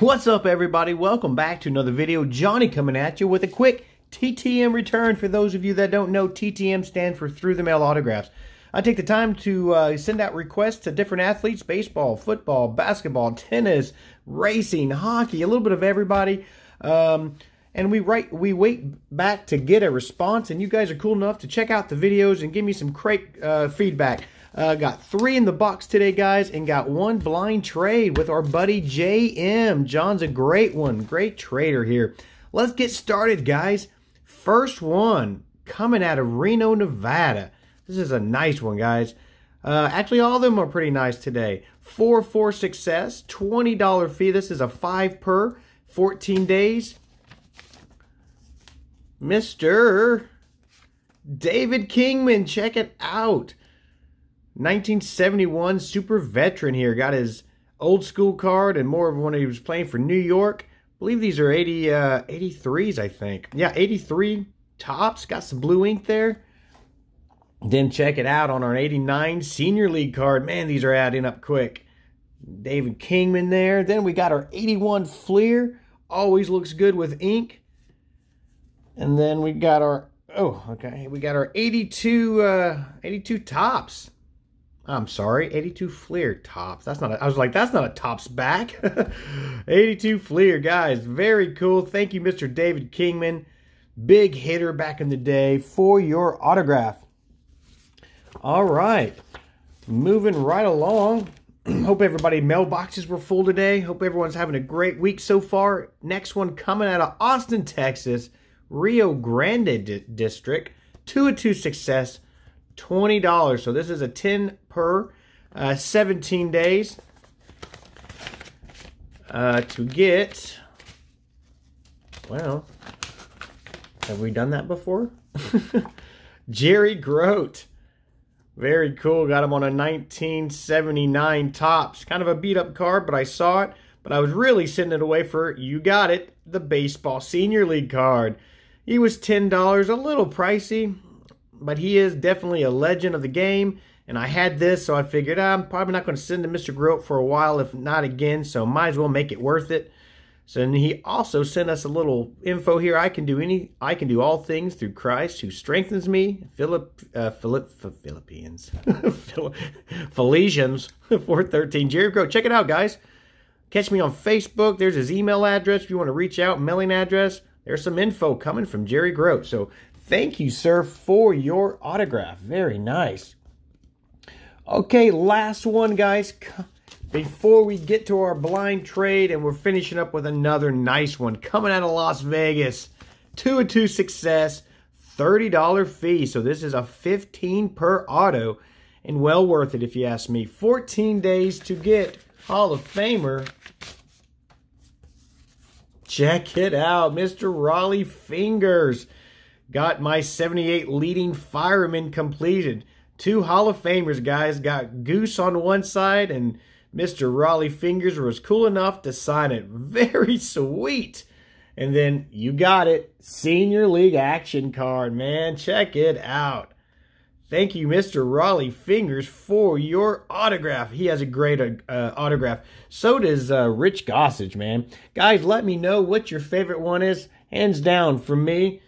What's up everybody? Welcome back to another video. Johnny coming at you with a quick TTM return. For those of you that don't know, TTM stands for Through the Mail Autographs. I take the time to uh, send out requests to different athletes, baseball, football, basketball, tennis, racing, hockey, a little bit of everybody. Um, and we write, we wait back to get a response, and you guys are cool enough to check out the videos and give me some great uh, feedback. Uh, got three in the box today, guys, and got one blind trade with our buddy JM. John's a great one. Great trader here. Let's get started, guys. First one coming out of Reno, Nevada. This is a nice one, guys. Uh, actually, all of them are pretty nice today. 4 for success, $20 fee. This is a 5 per, 14 days. Mr. David Kingman, check it out. 1971 super veteran here. Got his old school card and more of when he was playing for New York. I believe these are 80, uh, 83s, I think. Yeah, 83 Topps. Got some blue ink there. Then check it out on our 89 Senior League card. Man, these are adding up quick. David Kingman there. Then we got our 81 Fleer. Always looks good with ink. And then we got our, oh, okay. We got our 82, uh, 82 Topps. I'm sorry, 82 Fleer Topps. That's not, a, I was like, that's not a Topps back. 82 Fleer, guys. Very cool. Thank you, Mr. David Kingman. Big hitter back in the day for your autograph. All right. Moving right along. Hope everybody mailboxes were full today. Hope everyone's having a great week so far. Next one coming out of Austin, Texas. Rio Grande District. 2 of 2 success. $20. So this is a 10 per uh, 17 days uh, to get, well, have we done that before? Jerry Grote. Very cool. Got him on a 1979 Topps. Kind of a beat up card, but I saw it. But I was really sending it away for, you got it, the Baseball Senior League card. He was $10, a little pricey but he is definitely a legend of the game. And I had this, so I figured ah, I'm probably not going to send to Mr. Grote for a while, if not again. So might as well make it worth it. So and he also sent us a little info here. I can do any, I can do all things through Christ who strengthens me. Philip, uh, Philip, Philippians, Philippians, 413. Jerry Grote, check it out, guys. Catch me on Facebook. There's his email address if you want to reach out, mailing address. There's some info coming from Jerry Grote. So Thank you, sir, for your autograph. Very nice. Okay, last one, guys. Before we get to our blind trade, and we're finishing up with another nice one coming out of Las Vegas. Two and two success, $30 fee. So this is a 15 per auto, and well worth it if you ask me. 14 days to get Hall of Famer. Check it out, Mr. Rollie Fingers. Got my 78 leading fireman completed. Two Hall of Famers, guys. Got Goose on one side, and Mr. Rollie Fingers was cool enough to sign it. Very sweet. And then you got it. Senior League action card, man. Check it out. Thank you, Mr. Rollie Fingers, for your autograph. He has a great uh, autograph. So does uh, Rich Gossage, man. Guys, let me know what your favorite one is. Hands down, for me,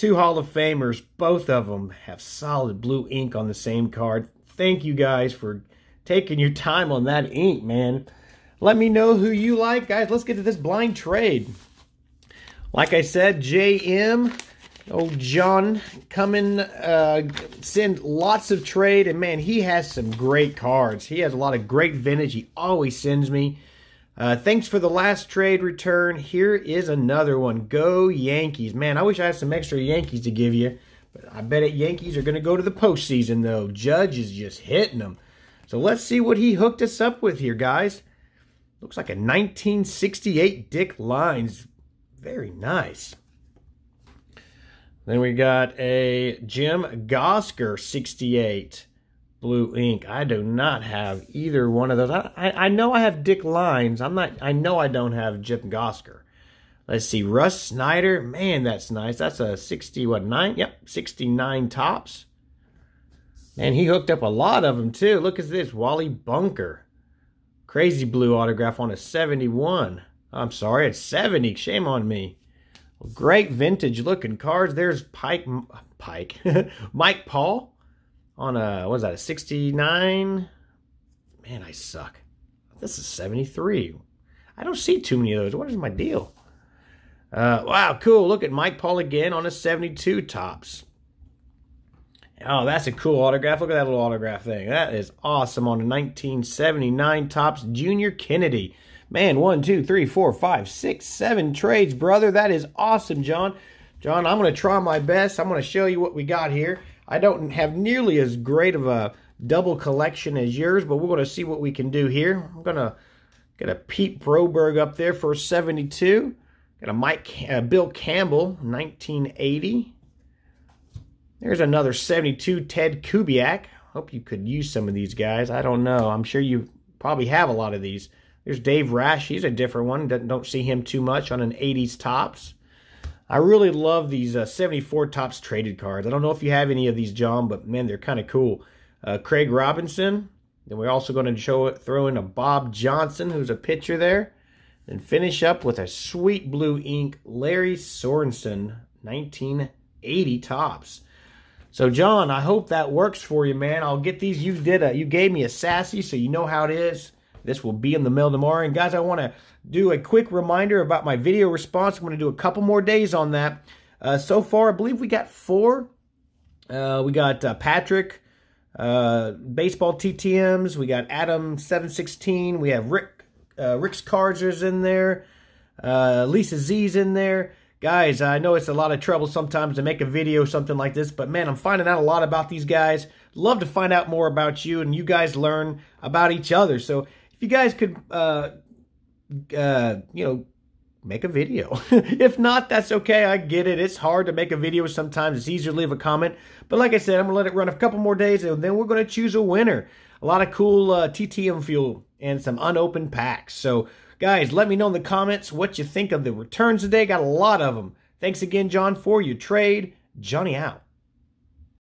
Two Hall of Famers, both of them have solid blue ink on the same card. Thank you guys for taking your time on that ink, man. Let me know who you like. Guys, let's get to this blind trade. Like I said, JM, old John, coming, uh, send lots of trade. And man, he has some great cards. He has a lot of great vintage. He always sends me. Uh, thanks for the last trade return. Here is another one. Go Yankees. Man, I wish I had some extra Yankees to give you. But I bet it Yankees are going to go to the postseason, though. Judge is just hitting them. So let's see what he hooked us up with here, guys. Looks like a 1968 Dick Lines. Very nice. Then we got a Jim Gosger 68 blue ink. I do not have either one of those. I, I, I, know I have Dick Lines. I'm not. I know I don't have Jim Gosger. Let's see, Russ Snyder. Man, that's nice. That's a 60, what, 9? Yep, 69 Topps. And he hooked up a lot of them, too. Look at this, Wally Bunker. Crazy blue autograph on a 71. I'm sorry, it's 70. Shame on me. Great vintage looking cards. There's Pike, Pike, Mike Paul on a, what is that, a 69? Man, I suck. This is 73. I don't see too many of those. What is my deal? Uh, wow, cool. Look at Mike Paul again on a 72 Topps. Oh, that's a cool autograph. Look at that little autograph thing. That is awesome on a 1979 Topps Junior Kennedy. Man, one, two, three, four, five, six, seven trades, brother. That is awesome, John. John, I'm going to try my best. I'm going to show you what we got here. I don't have nearly as great of a double collection as yours, but we're going to see what we can do here. I'm going to get a Pete Broberg up there for 72. Got a Mike uh, Bill Campbell, 1980. There's another 72 Ted Kubiak. Hope you could use some of these guys. I don't know. I'm sure you probably have a lot of these. There's Dave Rash. He's a different one. Don't see him too much on an 80s Topps. I really love these uh, 74 Topps traded cards. I don't know if you have any of these, John, but man, they're kind of cool. Uh, Craig Robinson. Then we're also going to show it, throw in a Bob Johnson, who's a pitcher there. And finish up with a sweet blue ink Larry Sorensen 1980 Topps. So John, I hope that works for you, man. I'll get these. You did a, you gave me a sassy, so you know how it is. This will be in the mail tomorrow. And guys, I want to do a quick reminder about my video response. I'm going to do a couple more days on that. Uh, so far, I believe we got four. Uh, we got uh, Patrick, uh, baseball TTMs. We got Adam 716. We have Rick uh, Rick's Cards is in there. Uh, Lisa Z's in there. Guys, I know it's a lot of trouble sometimes to make a video something like this, but man, I'm finding out a lot about these guys. Love to find out more about you, and you guys learn about each other. So if you guys could, uh, uh, you know, make a video. if not, that's okay. I get it. It's hard to make a video sometimes. It's easier to leave a comment. But like I said, I'm going to let it run a couple more days, and then we're going to choose a winner. A lot of cool uh, TTM fuel and some unopened packs. So, guys, let me know in the comments what you think of the returns today. Got a lot of them. Thanks again, John, for your trade. Johnny out.